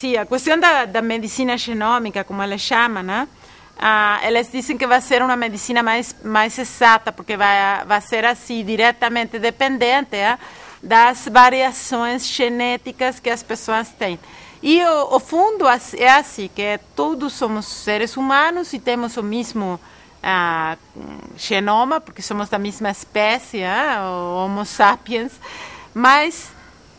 Sim, a questão da, medicina genômica, como elas chamam, né? Ah, elas dizem que vai ser uma medicina mais, mais exata, porque vai, vai ser assim, diretamente dependente é? das variações genéticas que as pessoas têm. E o, o, fundo é assim, que todos somos seres humanos e temos o mesmo ah, genoma, porque somos da mesma espécie, é? o Homo sapiens, mas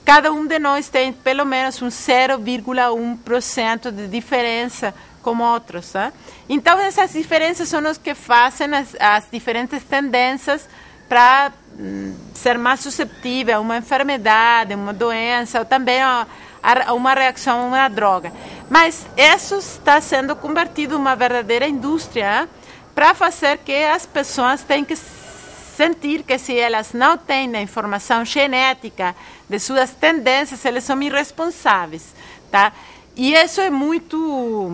cada um de nós tem pelo menos um 0,1% de diferença com outros. Tá? Então, essas diferenças são as que fazem as, as diferentes tendências para hum, ser mais susceptível a uma enfermidade, uma doença, ou também a, a uma reação a uma droga. Mas isso está sendo convertido em uma verdadeira indústria para fazer que as pessoas tenham que sentir que se elas não têm a informação genética de suas tendências, elas são irresponsáveis, tá? E isso é muito,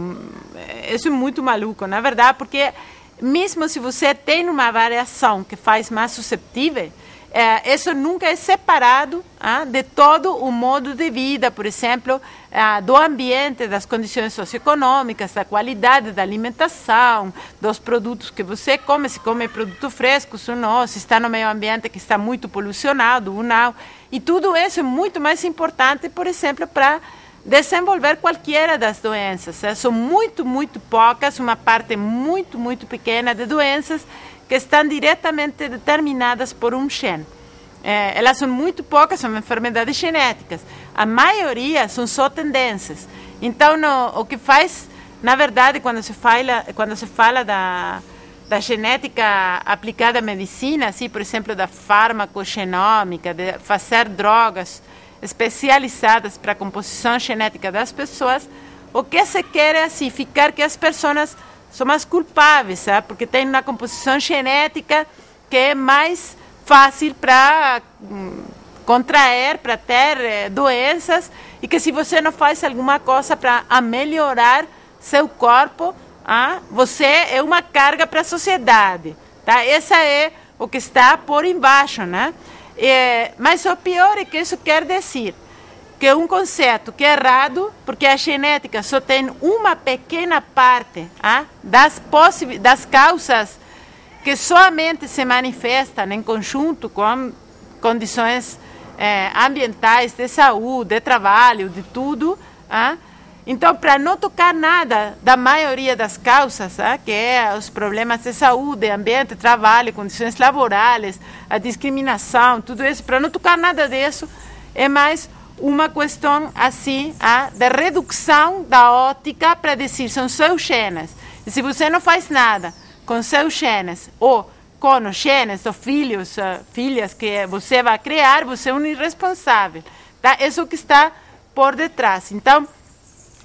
isso é muito maluco, na verdade, porque mesmo se você tem uma variação que faz mais susceptível, é, isso nunca é separado ah, de todo o modo de vida, por exemplo, ah, do ambiente, das condições socioeconômicas, da qualidade da alimentação, dos produtos que você come, se come produtos frescos ou não, se está no meio ambiente que está muito polucionado ou não. E tudo isso é muito mais importante, por exemplo, para desenvolver qualquer das doenças. São muito, muito poucas, uma parte muito, muito pequena de doenças que estão diretamente determinadas por um gene. É, elas são muito poucas, são enfermidades genéticas. A maioria são só tendências. Então, no, o que faz, na verdade, quando se fala, quando se fala da, da genética aplicada à medicina, assim, por exemplo, da farmacogenômica, de fazer drogas, especializadas para a composição genética das pessoas, o que se quer é assim, ficar que as pessoas são mais culpáveis, sabe? porque tem uma composição genética que é mais fácil para hum, contrair, para ter eh, doenças, e que se você não faz alguma coisa para melhorar seu corpo, ah, você é uma carga para a sociedade. Tá? Essa é o que está por embaixo, né? É, mas o pior é que isso quer dizer que um conceito que é errado, porque a genética só tem uma pequena parte ah, das, das causas que somente se manifestam em conjunto com condições eh, ambientais, de saúde, de trabalho, de tudo. Ah, então, para não tocar nada da maioria das causas, ah, que é os problemas de saúde, ambiente, trabalho, condições laborais, a discriminação, tudo isso, para não tocar nada disso, é mais uma questão assim ah, de redução da ótica para dizer são seus genes. E se você não faz nada com seus genes ou com os genes dos filhos, uh, filhas que você vai criar, você é um irresponsável. Tá? Isso que está por detrás. Então,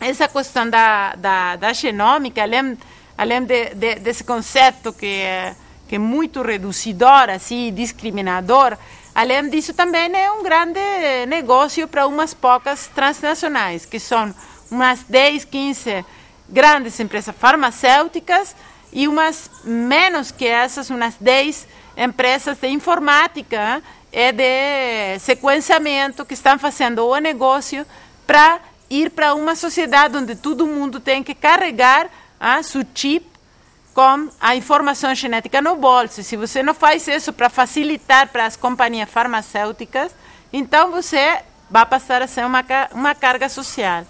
essa questão da, da, da genômica, além, além de, de, desse conceito que é, que é muito reducidor, assim, discriminador, além disso também é um grande negócio para umas poucas transnacionais, que são umas 10, 15 grandes empresas farmacêuticas e umas menos que essas, umas 10 empresas de informática e de sequenciamento que estão fazendo o negócio para ir para uma sociedade onde todo mundo tem que carregar ah, seu chip com a informação genética no bolso. Se você não faz isso para facilitar para as companhias farmacêuticas, então você vai passar a ser uma, uma carga social.